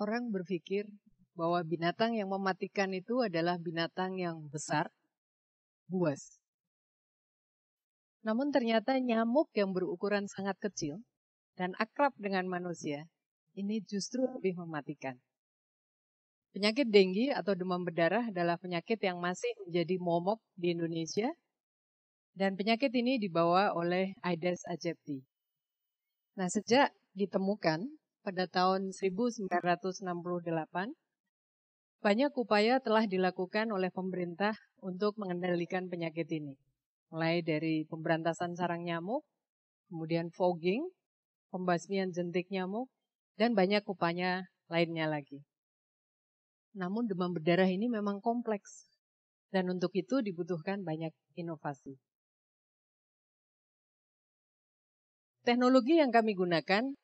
orang berpikir bahwa binatang yang mematikan itu adalah binatang yang besar, buas. Namun ternyata nyamuk yang berukuran sangat kecil dan akrab dengan manusia, ini justru lebih mematikan. Penyakit denggi atau demam berdarah adalah penyakit yang masih menjadi momok di Indonesia dan penyakit ini dibawa oleh Aedes aegypti. Nah, sejak ditemukan pada tahun 1968, banyak upaya telah dilakukan oleh pemerintah untuk mengendalikan penyakit ini. Mulai dari pemberantasan sarang nyamuk, kemudian fogging, pembasmian jentik nyamuk, dan banyak upaya lainnya lagi. Namun demam berdarah ini memang kompleks. Dan untuk itu dibutuhkan banyak inovasi. Teknologi yang kami gunakan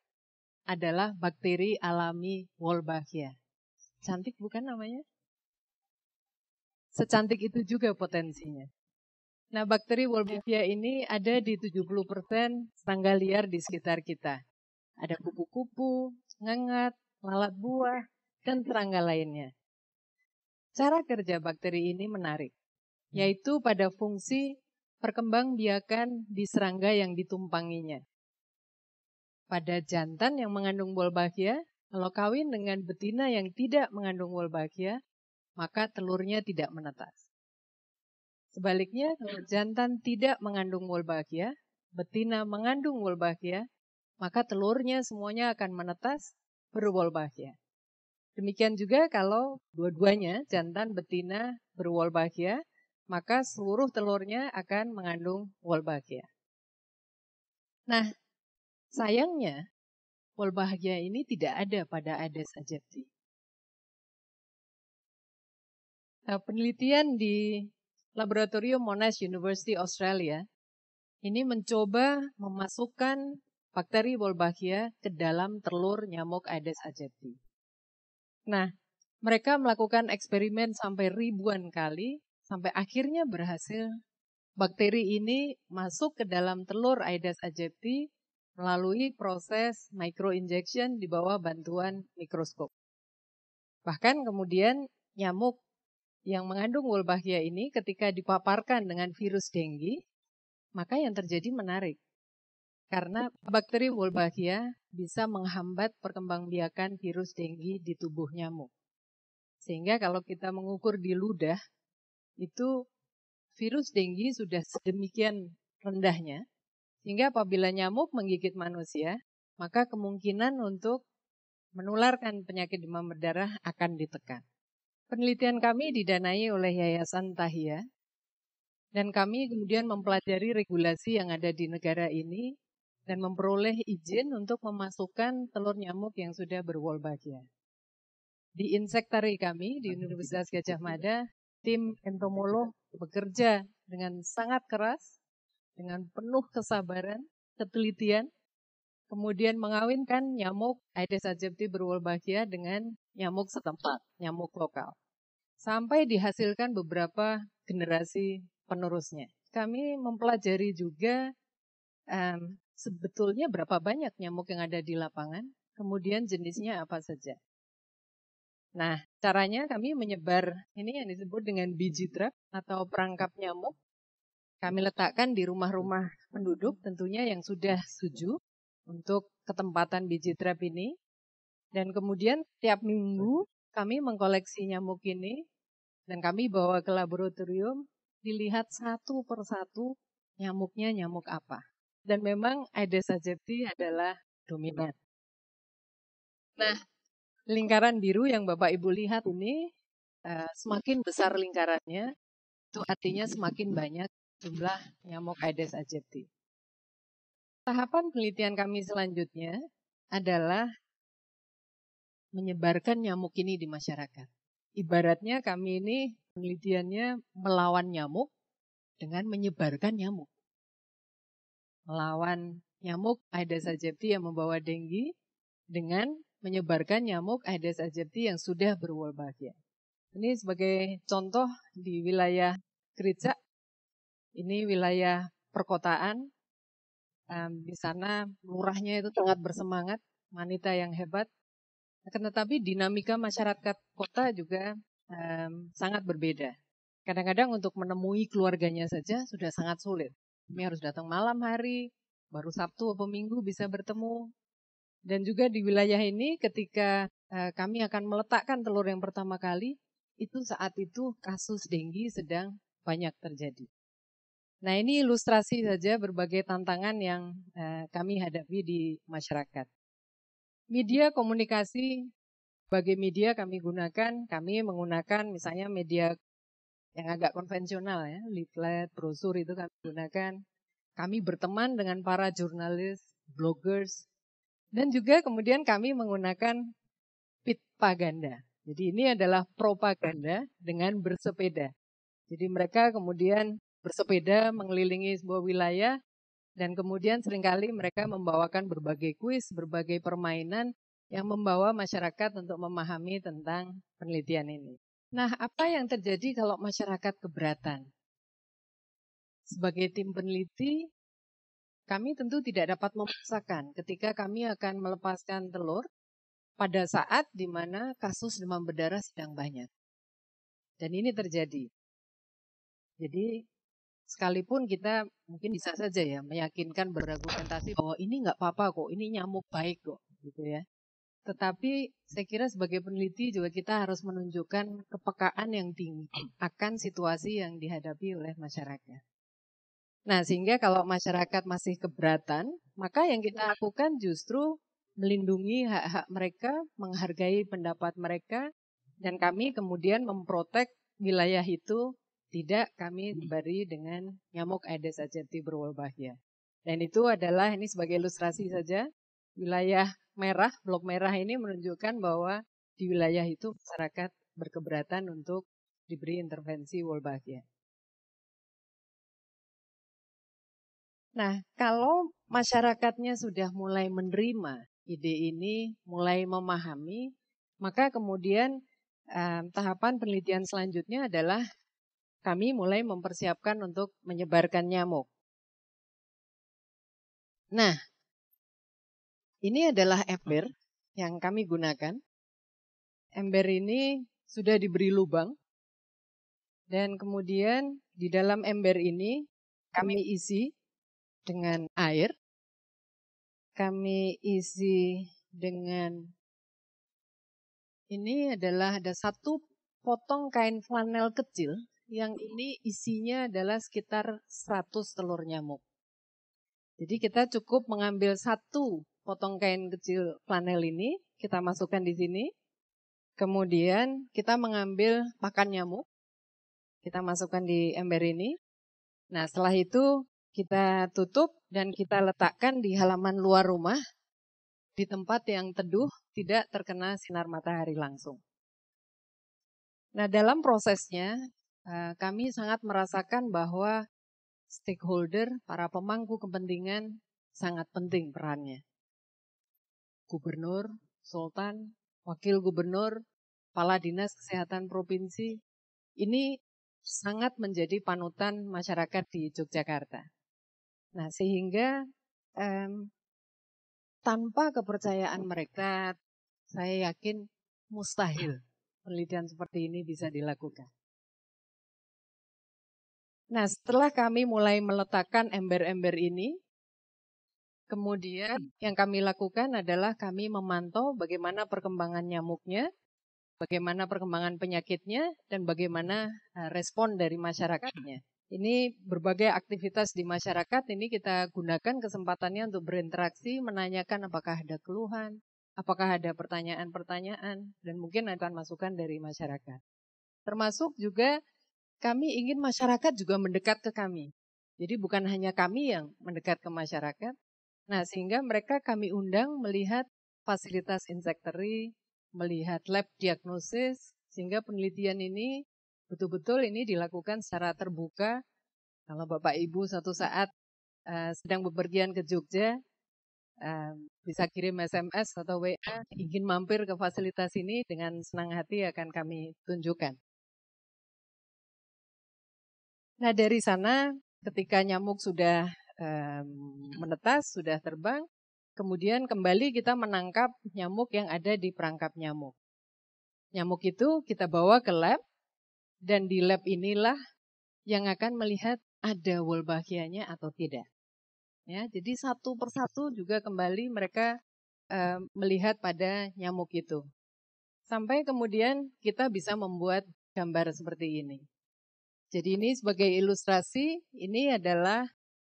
adalah bakteri alami Wolbachia. Cantik bukan namanya? Secantik itu juga potensinya. Nah, bakteri Wolbachia ini ada di 70% tangga liar di sekitar kita. Ada kupu-kupu, ngengat, lalat buah, dan serangga lainnya. Cara kerja bakteri ini menarik, yaitu pada fungsi perkembangbiakan di serangga yang ditumpanginya. Pada jantan yang mengandung Wolbachia, kalau kawin dengan betina yang tidak mengandung Wolbachia, maka telurnya tidak menetas. Sebaliknya, kalau jantan tidak mengandung Wolbachia, betina mengandung Wolbachia, maka telurnya semuanya akan menetas berwolbachia. Demikian juga kalau dua-duanya jantan betina berwolbachia, maka seluruh telurnya akan mengandung wolbachia. Nah, sayangnya wolbachia ini tidak ada pada Aedes aegypti. Nah, penelitian di Laboratorium Monash University Australia ini mencoba memasukkan bakteri Wolbachia ke dalam telur nyamuk Aedes aegypti. Nah, mereka melakukan eksperimen sampai ribuan kali, sampai akhirnya berhasil bakteri ini masuk ke dalam telur Aedes aegypti melalui proses microinjection di bawah bantuan mikroskop. Bahkan kemudian nyamuk yang mengandung Wolbachia ini ketika dipaparkan dengan virus denggi, maka yang terjadi menarik. Karena bakteri Wolbachia bisa menghambat perkembangbiakan virus denggi di tubuh nyamuk. Sehingga kalau kita mengukur di ludah, itu virus denggi sudah sedemikian rendahnya, sehingga apabila nyamuk menggigit manusia, maka kemungkinan untuk menularkan penyakit demam berdarah akan ditekan. Penelitian kami didanai oleh Yayasan Tahia, dan kami kemudian mempelajari regulasi yang ada di negara ini dan memperoleh izin untuk memasukkan telur nyamuk yang sudah berwolbachia. Di insektari kami di Universitas Gajah Mada, tim entomolog bekerja dengan sangat keras, dengan penuh kesabaran, ketelitian, kemudian mengawinkan nyamuk Aedes aegypti berwolbachia dengan nyamuk setempat, nyamuk lokal. Sampai dihasilkan beberapa generasi penerusnya. Kami mempelajari juga um, sebetulnya berapa banyak nyamuk yang ada di lapangan, kemudian jenisnya apa saja. Nah, caranya kami menyebar ini yang disebut dengan biji trap atau perangkap nyamuk. Kami letakkan di rumah-rumah penduduk tentunya yang sudah setuju untuk ketempatan biji trap ini. Dan kemudian tiap minggu kami mengkoleksi nyamuk ini dan kami bawa ke laboratorium dilihat satu persatu nyamuknya nyamuk apa. Dan memang Aedes aegypti adalah dominan. Nah, lingkaran biru yang Bapak Ibu lihat ini uh, semakin besar lingkarannya, itu artinya semakin banyak jumlah nyamuk Aedes aegypti. Tahapan penelitian kami selanjutnya adalah menyebarkan nyamuk ini di masyarakat. Ibaratnya kami ini penelitiannya melawan nyamuk dengan menyebarkan nyamuk melawan nyamuk Aedes aegypti yang membawa denggi dengan menyebarkan nyamuk Aedes aegypti yang sudah berwolbachia. Ini sebagai contoh di wilayah Gereja. Ini wilayah perkotaan. Um, di sana lurahnya itu sangat bersemangat, wanita yang hebat. Akan tetapi dinamika masyarakat kota juga um, sangat berbeda. Kadang-kadang untuk menemui keluarganya saja sudah sangat sulit. Kami harus datang malam hari, baru Sabtu atau Minggu bisa bertemu. Dan juga di wilayah ini ketika uh, kami akan meletakkan telur yang pertama kali, itu saat itu kasus denggi sedang banyak terjadi. Nah ini ilustrasi saja berbagai tantangan yang uh, kami hadapi di masyarakat. Media komunikasi, sebagai media kami gunakan, kami menggunakan misalnya media yang agak konvensional ya, leaflet, brosur itu kami gunakan. Kami berteman dengan para jurnalis, bloggers, dan juga kemudian kami menggunakan pitpaganda. Jadi ini adalah propaganda dengan bersepeda. Jadi mereka kemudian bersepeda mengelilingi sebuah wilayah dan kemudian sering kali mereka membawakan berbagai kuis, berbagai permainan yang membawa masyarakat untuk memahami tentang penelitian ini. Nah, apa yang terjadi kalau masyarakat keberatan? Sebagai tim peneliti, kami tentu tidak dapat memaksakan ketika kami akan melepaskan telur pada saat di mana kasus demam berdarah sedang banyak. Dan ini terjadi. Jadi sekalipun kita mungkin bisa saja ya meyakinkan berargumentasi bahwa ini nggak apa-apa kok, ini nyamuk baik kok, gitu ya. Tetapi saya kira sebagai peneliti juga kita harus menunjukkan kepekaan yang tinggi akan situasi yang dihadapi oleh masyarakat. Nah, sehingga kalau masyarakat masih keberatan, maka yang kita lakukan justru melindungi hak-hak mereka, menghargai pendapat mereka, dan kami kemudian memprotek wilayah itu tidak kami diberi dengan nyamuk Aedes aegypti berwolbachia. Dan itu adalah ini sebagai ilustrasi saja wilayah merah, blok merah ini menunjukkan bahwa di wilayah itu masyarakat berkeberatan untuk diberi intervensi Wolbachia. Nah, kalau masyarakatnya sudah mulai menerima ide ini, mulai memahami, maka kemudian eh, tahapan penelitian selanjutnya adalah kami mulai mempersiapkan untuk menyebarkan nyamuk. Nah, ini adalah ember yang kami gunakan. Ember ini sudah diberi lubang. Dan kemudian di dalam ember ini kami isi dengan air. Kami isi dengan ini adalah ada satu potong kain flanel kecil yang ini isinya adalah sekitar 100 telur nyamuk. Jadi kita cukup mengambil satu potong kain kecil flanel ini, kita masukkan di sini. Kemudian kita mengambil pakan nyamuk, kita masukkan di ember ini. Nah setelah itu kita tutup dan kita letakkan di halaman luar rumah, di tempat yang teduh, tidak terkena sinar matahari langsung. Nah dalam prosesnya kami sangat merasakan bahwa stakeholder, para pemangku kepentingan sangat penting perannya. Gubernur, Sultan, Wakil Gubernur, Kepala Dinas Kesehatan Provinsi, ini sangat menjadi panutan masyarakat di Yogyakarta. Nah, sehingga um, tanpa kepercayaan mereka, saya yakin mustahil penelitian seperti ini bisa dilakukan. Nah, setelah kami mulai meletakkan ember-ember ini, kemudian yang kami lakukan adalah kami memantau bagaimana perkembangan nyamuknya, bagaimana perkembangan penyakitnya, dan bagaimana eh, respon dari masyarakatnya. Ini berbagai aktivitas di masyarakat ini kita gunakan kesempatannya untuk berinteraksi, menanyakan apakah ada keluhan, apakah ada pertanyaan-pertanyaan, dan mungkin akan masukan dari masyarakat. Termasuk juga kami ingin masyarakat juga mendekat ke kami. Jadi bukan hanya kami yang mendekat ke masyarakat. Nah, sehingga mereka kami undang melihat fasilitas insekteri, melihat lab diagnosis, sehingga penelitian ini betul-betul ini dilakukan secara terbuka. Kalau Bapak Ibu satu saat uh, sedang bepergian ke Jogja, uh, bisa kirim SMS atau WA, ingin mampir ke fasilitas ini dengan senang hati akan kami tunjukkan. Nah dari sana ketika nyamuk sudah um, menetas, sudah terbang, kemudian kembali kita menangkap nyamuk yang ada di perangkap nyamuk. Nyamuk itu kita bawa ke lab, dan di lab inilah yang akan melihat ada Wolbachianya atau tidak. Ya, jadi satu persatu juga kembali mereka melihat pada nyamuk itu. Sampai kemudian kita bisa membuat gambar seperti ini. Jadi ini sebagai ilustrasi, ini adalah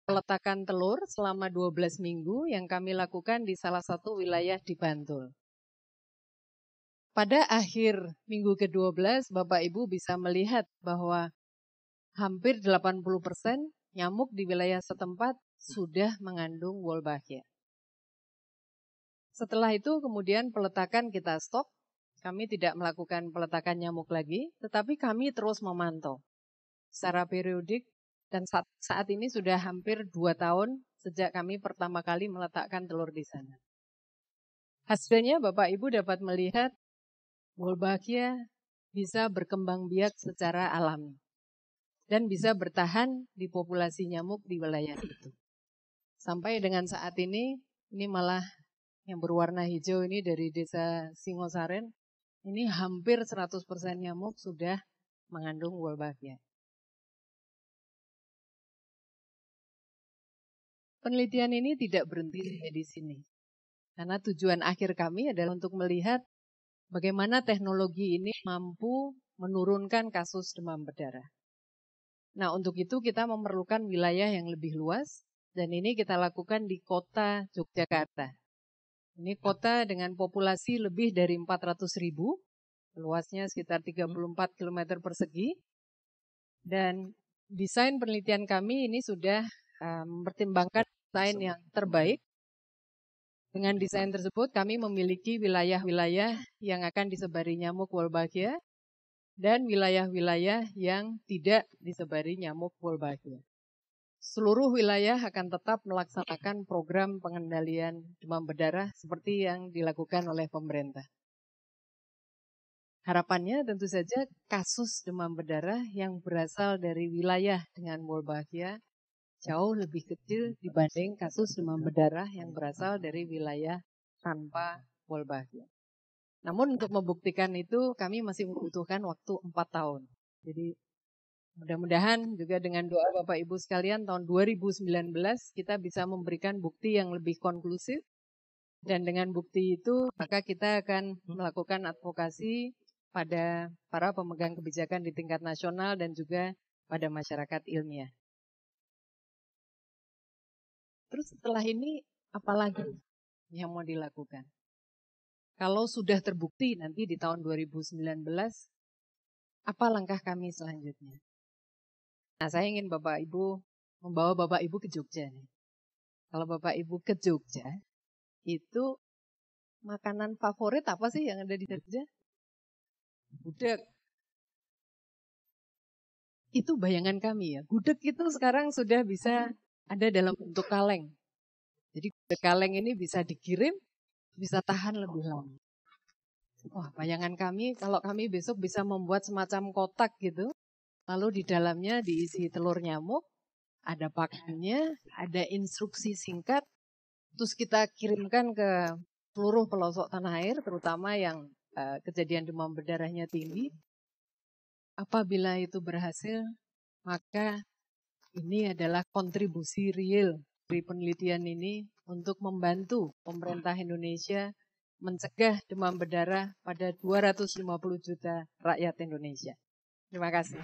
peletakan telur selama 12 minggu yang kami lakukan di salah satu wilayah di Bantul. Pada akhir minggu ke-12, Bapak Ibu bisa melihat bahwa hampir 80% nyamuk di wilayah setempat sudah mengandung Wolbachia. Setelah itu kemudian peletakan kita stop kami tidak melakukan peletakan nyamuk lagi, tetapi kami terus memantau secara periodik dan saat, saat ini sudah hampir dua tahun sejak kami pertama kali meletakkan telur di sana. Hasilnya Bapak Ibu dapat melihat Wolbachia bisa berkembang biak secara alami dan bisa bertahan di populasi nyamuk di wilayah itu. Sampai dengan saat ini, ini malah yang berwarna hijau ini dari desa Singosaren, ini hampir 100% nyamuk sudah mengandung Wolbachia. Penelitian ini tidak berhenti di sini. Karena tujuan akhir kami adalah untuk melihat bagaimana teknologi ini mampu menurunkan kasus demam berdarah. Nah, untuk itu kita memerlukan wilayah yang lebih luas dan ini kita lakukan di kota Yogyakarta. Ini kota dengan populasi lebih dari 400 ribu, luasnya sekitar 34 km persegi. Dan desain penelitian kami ini sudah mempertimbangkan desain yang terbaik. Dengan desain tersebut kami memiliki wilayah-wilayah yang akan disebari nyamuk Wolbachia dan wilayah-wilayah yang tidak disebari nyamuk Wolbachia seluruh wilayah akan tetap melaksanakan program pengendalian demam berdarah seperti yang dilakukan oleh pemerintah. Harapannya tentu saja kasus demam berdarah yang berasal dari wilayah dengan Wolbachia jauh lebih kecil dibanding kasus demam berdarah yang berasal dari wilayah tanpa Wolbachia. Namun untuk membuktikan itu kami masih membutuhkan waktu 4 tahun. Jadi Mudah-mudahan juga dengan doa Bapak Ibu sekalian tahun 2019 kita bisa memberikan bukti yang lebih konklusif dan dengan bukti itu maka kita akan melakukan advokasi pada para pemegang kebijakan di tingkat nasional dan juga pada masyarakat ilmiah. Terus setelah ini apalagi yang mau dilakukan? Kalau sudah terbukti nanti di tahun 2019 apa langkah kami selanjutnya? Nah, saya ingin Bapak Ibu membawa Bapak Ibu ke Jogja nih. Kalau Bapak Ibu ke Jogja, itu makanan favorit apa sih yang ada di Jogja? Gudeg. Itu bayangan kami ya. Gudeg itu sekarang sudah bisa ada dalam bentuk kaleng. Jadi kaleng ini bisa dikirim, bisa tahan lebih lama. Wah, bayangan kami kalau kami besok bisa membuat semacam kotak gitu, Lalu di dalamnya diisi telur nyamuk, ada pakannya, ada instruksi singkat, terus kita kirimkan ke seluruh pelosok tanah air, terutama yang uh, kejadian demam berdarahnya tinggi. Apabila itu berhasil, maka ini adalah kontribusi real dari penelitian ini untuk membantu pemerintah Indonesia mencegah demam berdarah pada 250 juta rakyat Indonesia. Terima kasih.